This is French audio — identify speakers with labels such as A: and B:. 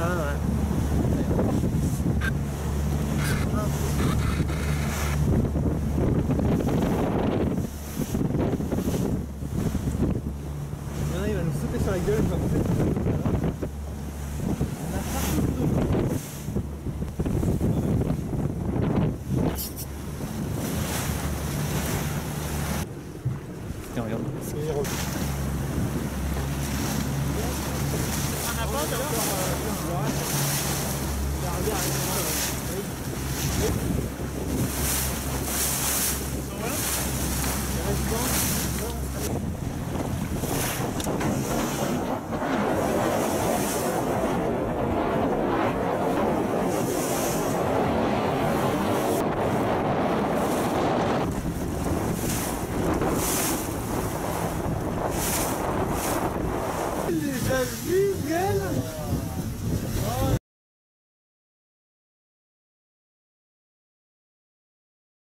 A: Ah ouais,
B: Il va nous sauter sur la gueule, je vais en profiter.
A: Putain, regarde, c'est zéro.
C: Thank you. grana.